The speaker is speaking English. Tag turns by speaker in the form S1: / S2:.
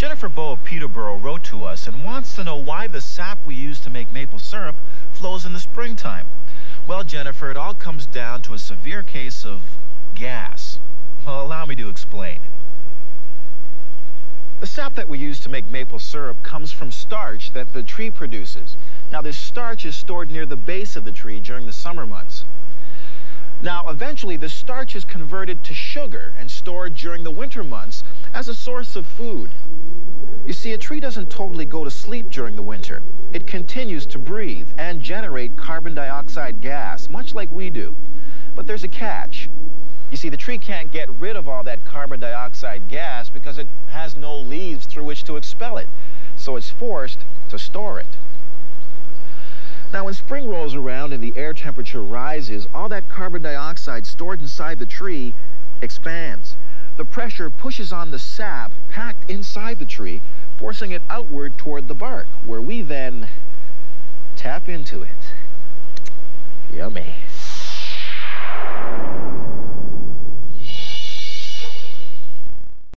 S1: Jennifer Bow of Peterborough wrote to us and wants to know why the sap we use to make maple syrup flows in the springtime. Well, Jennifer, it all comes down to a severe case of gas. Well, allow me to explain. The sap that we use to make maple syrup comes from starch that the tree produces. Now, this starch is stored near the base of the tree during the summer months. Now, eventually, the starch is converted to sugar and stored during the winter months as a source of food. You see, a tree doesn't totally go to sleep during the winter. It continues to breathe and generate carbon dioxide gas, much like we do. But there's a catch. You see, the tree can't get rid of all that carbon dioxide gas because it has no leaves through which to expel it. So it's forced to store it. Now, when spring rolls around and the air temperature rises, all that carbon dioxide stored inside the tree expands. The pressure pushes on the sap packed inside the tree, forcing it outward toward the bark, where we then tap into it. Yummy.